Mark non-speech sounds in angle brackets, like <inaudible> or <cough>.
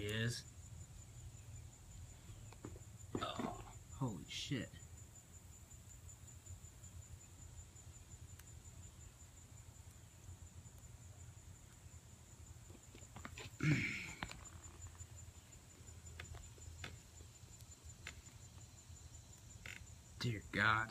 he is. Oh, holy shit. <clears throat> Dear God.